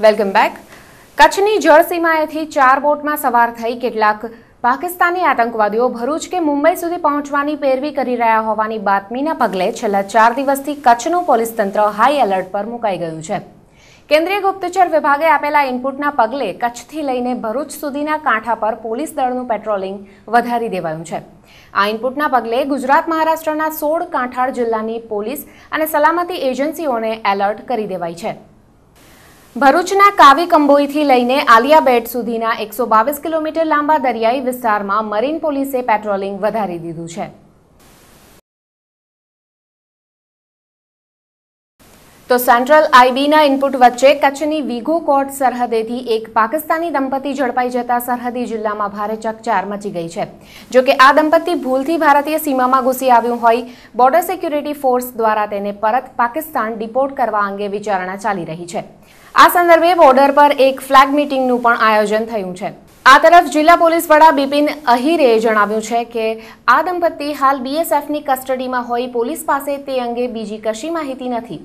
Welcome back. કચ્છની જળસીમાએથી ચાર બોટમાં સવાર થઈ કેટલાક પાકિસ્તાની આતંકવાદીઓ ભરૂચ કે મુંબઈ સુધી પહોંચવાની પેરવી કરી રહ્યા હોવાની બાતમીના પગલે છેલ્લા ચાર દિવસથી કચ્છનું પોલીસ તંત્ર હાઈ એલર્ટ પર મુકાઈ ગયું છે. કેન્દ્રીય ગુપ્તચર વિભાગે આપેલા ઇનપુટના પગલે કચ્છથી લઈને ભરૂચ સુધીના કાંઠા પર પોલીસ દળનું પેટ્રોલિંગ વધારી દેવાયું છે. આ ઇનપુટના પગલે ગુજરાત મહારાષ્ટ્રના સોળ કાંઠાળ જિલ્લાની પોલીસ અને સલામતી એજન્સીઓને એલર્ટ કરી દેવાઈ છે. ભરૂચના કાવી કંબોઈથી લઈને આલિયા બેટ સુધીના એકસો બાવીસ કિલોમીટર લાંબા દરિયાઈ વિસ્તારમાં મરીન પોલીસે પેટ્રોલિંગ વધારી દીધું છે. તો સેન્ટ્રલ આઈબીના ઇનપુટ વચ્ચે કચ્છની વિગો કોટ સરહદેથી એક પાકિસ્તાની દંપતી ઝડપાઈ જતા સરહદી જિલ્લામાં ભારે ચકચાર મચી ગઈ છે. જો કે આ દંપતી ભૂલથી ભારતીય સીમામાં ઘૂસી આવ્યું હોય બોર્ડર સિક્યુરિટી ફોર્સ દ્વારા તેને પરત પાકિસ્તાન ડિપોર્ટ કરવા અંગે વિચારણા ચાલી રહી છે. આ સંદર્ભે બોર્ડર પર એક ફ્લેગ મીટિંગનું પણ આયોજન થયું છે. આ તરફ જિલ્લા પોલીસ વડા બિપિન અહીરે જણાવ્યું છે કે આ દંપતી હાલ બીએસએફની કસ્ટડીમાં હોય પોલીસ પાસે તે અંગે બીજી કશી માહિતી નથી.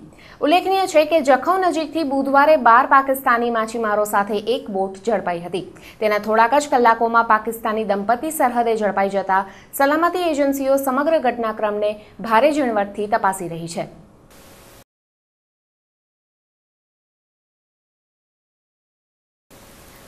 ઉલ્લેખનીય છે કે જખૌ નજીકથી બુધવારે બાર પાકિસ્તાની માછીમારો સાથે એક બોટ ઝડપાઈ હતી. તેના થોડાક જ કલાકોમાં પાકિસ્તાની દંપતી સરહદે ઝડપાઈ જતા સલામતી એજન્સીઓ સમગ્ર ઘટનાક્રમને ભારે ઝીણવટથી તપાસી રહી છે.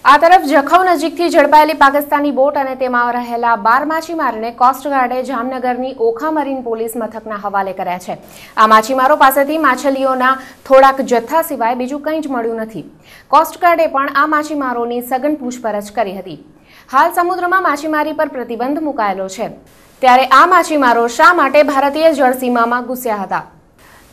આ તરફ જખૌ નજીકથી ઝડપાયેલી પાકિસ્તાની બોટ અને તેમાં રહેલા બાર માછીમારને કોસ્ટગાર્ડે જામનગરની ઓખા મરીન પોલીસ મથકના હવાલે કર્યા છે. આ માછીમારો પાસેથી માછલીઓના થોડાક જથ્થા સિવાય બીજું કંઈ જ મળ્યું નથી. કોસ્ટગાર્ડે પણ આ માછીમારોની સઘન પૂછપરછ કરી હતી. હાલ સમુદ્રમાં માછીમારી પર પ્રતિબંધ મુકાયેલો છે. ત્યારે આ માછીમારો શા માટે ભારતીય જળસીમામાં ઘૂસ્યા હતા?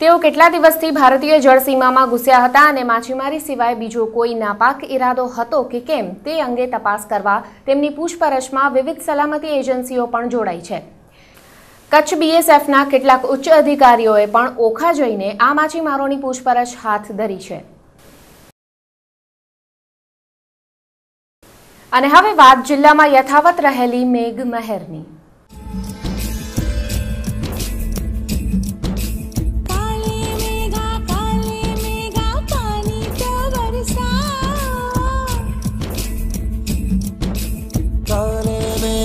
તેઓ કેટલા દિવસથી ભારતીય જળસીમામાં ઘૂસ્યા હતા અને માછીમારી સિવાય બીજો કોઈ નાપાક ઈરાદો હતો કે કેમ તે અંગે તપાસ કરવા તેમની પૂછપરછમાં વિવિધ સલામતી એજન્સીઓ પણ જોડાઈ છે. કચ્છ બીએસએફના કેટલાક ઉચ્ચ અધિકારીઓએ પણ ઓખા જઈને આ માછીમારોની પૂછપરછ હાથ ધરી છે. અને હવે વાત જિલ્લામાં યથાવત રહેલી મેઘ મહેરની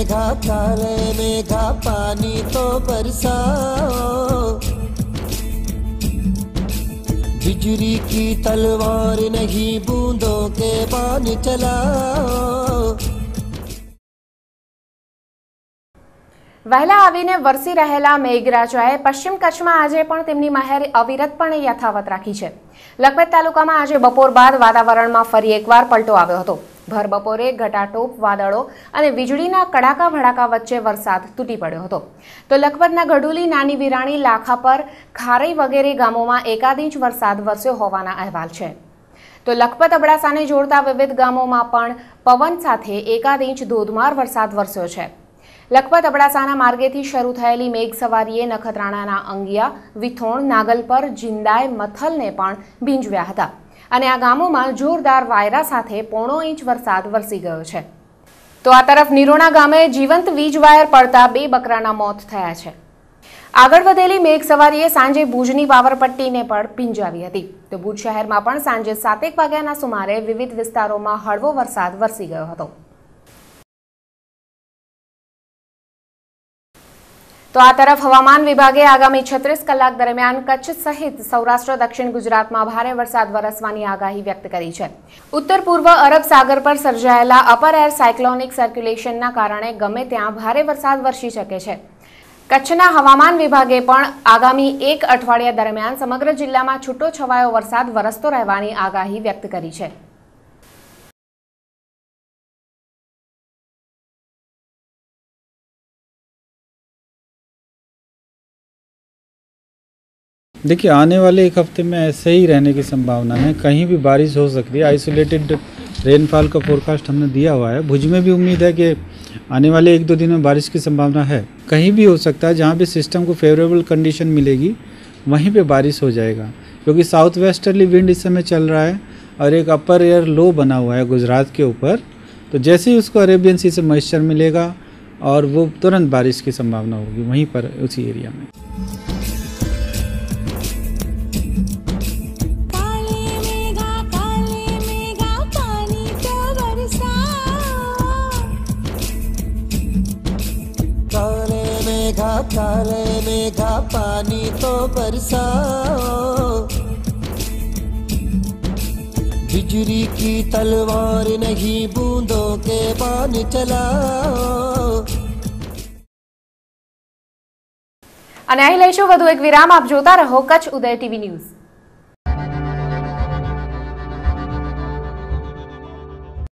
काले मेघा काले मेघा पानी तो बरसाओ बिजली की तलवार नहीं बूंदों के बान चलाओ વહેલા આવીને વરસી રહેલા મેઘરાજાએ પશ્ચિમ કચ્છમાં આજે પણ તેમની મહેર અવિરતપણે યથાવત રાખી છે લખપત તાલુકામાં આજે બપોર બાદ વાતાવરણમાં ફરી એકવાર પલટો આવ્યો હતો ભર બપોરે ઘટાટોપ, વાદળો અને વીજળીના કડાકા ભડાકા વચ્ચે વરસાદ તૂટી પડ્યો હતો. તો લખપતના ગઢુલી નાની વિરાણી લાખા પર ખારઈ વગેરે ગામોમાં એકાદ ઇંચ વરસાદ વરસ્યો હોવાના અહેવાલ છે. તો લખપત અબડાસાને જોડતા વિવિધ ગામોમાં પણ પવન સાથે એકાદ ઇંચ ધોધમાર વરસાદ વરસ્યો છે. લખપત અબડાસાના માર્ગેથી શરૂ થયેલી મેઘ સવારીએ નખત્રાણાના અંગિયા, વિથોણ, નાગલપર, જિંદાય, મથલને પણ ભીંજવ્યા હતા. અને આ ગામોમાં જોરદાર વાયરા સાથે પોણો ઇંચ વરસાદ વરસી ગયો છે. તો આ તરફ નિરોણા ગામે જીવંત વીજ વાયર પડતા બે બકરાના મોત થયા છે. આગળ વધેલી મેઘ સવારીએ સાંજે ભુજની પાવરપટ્ટીને પણ પીંજાવી હતી. તો ભુજ શહેરમાં પણ સાંજે સાતેક વાગ્યાના સુમારે વિવિધ વિસ્તારોમાં હળવો વરસાદ વરસી ગયો હતો. તો આ તરફ હવામાન વિભાગે આગામી છત્રીસ કલાક દરમિયાન કચ્છ સહિત સૌરાષ્ટ્ર, દક્ષિણ ગુજરાતમાં ભારે વરસાદ વરસવાની આગાહી વ્યક્ત કરી છે. ઉત્તર પૂર્વ અરબ સાગર પર સર્જાયેલા અપર એર સાયક્લોનિક સર્ક્યુલેશનના કારણે ગમે ત્યાં ભારે વરસાદ વરસી શકે છે. કચ્છના હવામાન વિભાગે પણ આગામી એક અઠવાડિયા દરમિયાન સમગ્ર જિલ્લામાં છૂટો છવાયો વરસાદ વરસતો રહેવાની આગાહી વ્યક્ત કરી છે. देखिए, आने वाले एक हफ़्ते में ऐसे ही रहने की संभावना है। कहीं भी बारिश हो सकती है। आइसोलेटेड रेनफॉल का फोरकास्ट हमने दिया हुआ है। भुज में भी उम्मीद है कि आने वाले एक दो दिन में बारिश की संभावना है। कहीं भी हो सकता है, जहाँ भी सिस्टम को फेवरेबल कंडीशन मिलेगी, वहीं पे बारिश हो जाएगा। क्योंकि साउथ वेस्टर्ली विंड इस समय चल रहा है और एक अपर एयर लो बना हुआ है गुजरात के ऊपर। तो जैसे ही उसको अरेबियन सी से मॉइस्चर मिलेगा और वो तुरंत बारिश की संभावना होगी, वहीं पर उसी एरिया में। काले मेघा पानी तो बरसाओ बिजली की तलवार नहीं बूंदों के बान चलाओ અને અહીં લઈશું વધુ એક વિરામ આપ જોતા રહો કચ્છ ઉદય ટીવી ન્યૂઝ